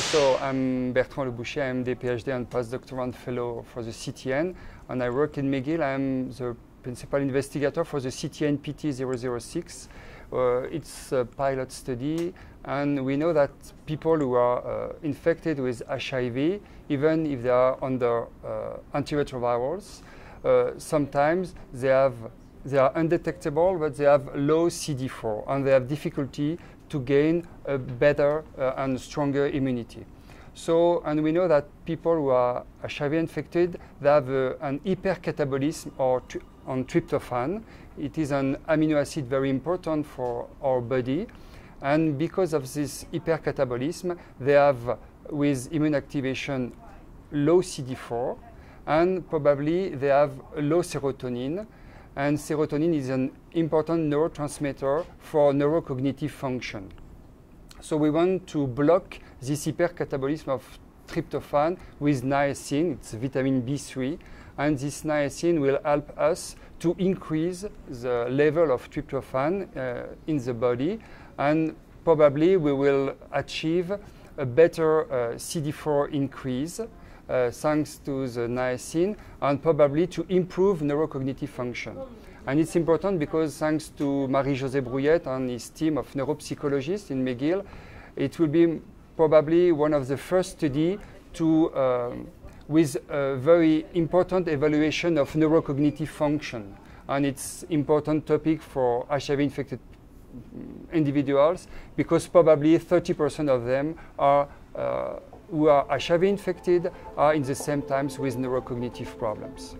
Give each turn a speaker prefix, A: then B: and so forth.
A: So I'm Bertrand Lebouché, I'm the PhD and postdoctoral fellow for the CTN, and I work in McGill. I'm the principal investigator for the CTN PT006. Uh, it's a pilot study, and we know that people who are uh, infected with HIV, even if they are under uh, antiretrovirals, uh, sometimes they have they are undetectable, but they have low CD4, and they have difficulty to gain a better uh, and stronger immunity. So, and we know that people who are HIV infected, they have uh, an hypercatabolism or on tryptophan. It is an amino acid very important for our body. And because of this hypercatabolism, they have, with immune activation, low CD4, and probably they have low serotonin, and serotonin is an important neurotransmitter for neurocognitive function. So we want to block this hypercatabolism of tryptophan with niacin, it's vitamin B3, and this niacin will help us to increase the level of tryptophan uh, in the body, and probably we will achieve a better uh, CD4 increase thanks to the niacin and probably to improve neurocognitive function. And it's important because thanks to Marie-José Brouillette and his team of neuropsychologists in McGill, it will be probably one of the first study to, um, with a very important evaluation of neurocognitive function. And it's important topic for HIV-infected individuals because probably 30% of them are uh, who are HIV infected are in the same times with neurocognitive problems.